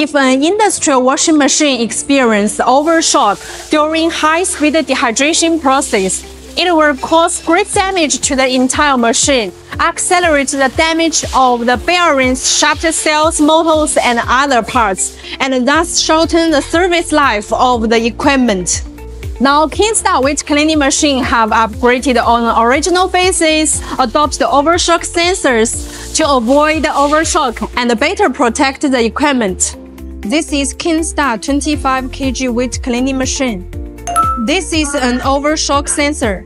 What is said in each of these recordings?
If an industrial washing machine experiences overshock during high-speed dehydration process, it will cause great damage to the entire machine, accelerate the damage of the bearings, shaft seals, motors, and other parts, and thus shorten the service life of the equipment. Now, Kingstar wet cleaning machine have upgraded on original basis, adopt the overshock sensors to avoid overshock and better protect the equipment. This is Kingstar 25 kg wet cleaning machine. This is an overshock sensor.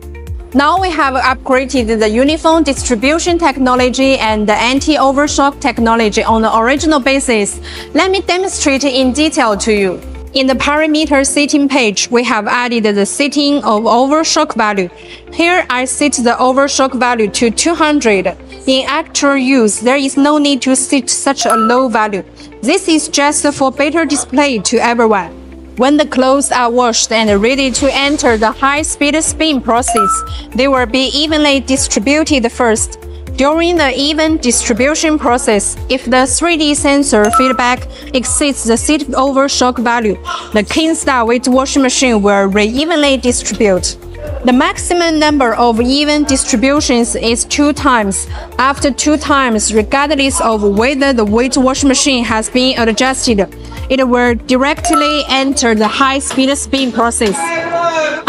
Now we have upgraded the uniform distribution technology and the anti-overshock technology on the original basis. Let me demonstrate in detail to you. In the parameter setting page, we have added the setting of overshock value. Here I set the overshock value to 200. In actual use, there is no need to set such a low value. This is just for better display to everyone. When the clothes are washed and ready to enter the high-speed spin process, they will be evenly distributed first. During the even distribution process, if the 3D sensor feedback exceeds the set overshock value, the Kingstar wet washing machine will re-evenly distribute. The maximum number of even distributions is two times. After two times, regardless of whether the wet washing machine has been adjusted, it will directly enter the high-speed spin process.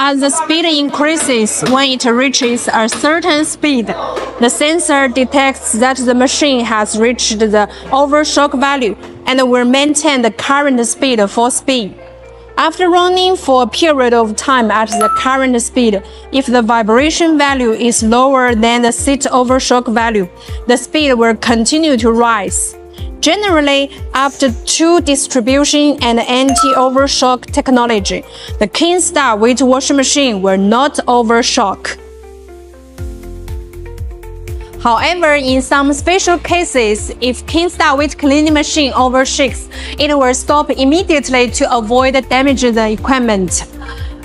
As the speed increases when it reaches a certain speed, the sensor detects that the machine has reached the overshock value and will maintain the current speed for speed. After running for a period of time at the current speed, if the vibration value is lower than the set overshock value, the speed will continue to rise. Generally, after two distribution and anti-overshock technology, the Kingstar wet washing machine will not overshock. However, in some special cases, if Kingstar wet cleaning machine overshakes, it will stop immediately to avoid damaging the equipment.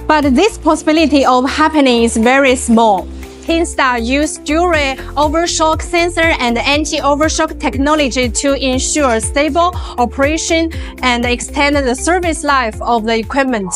But this possibility of happening is very small. Kingstar use dual overshock sensor and anti-overshock technology to ensure stable operation and extend the service life of the equipment.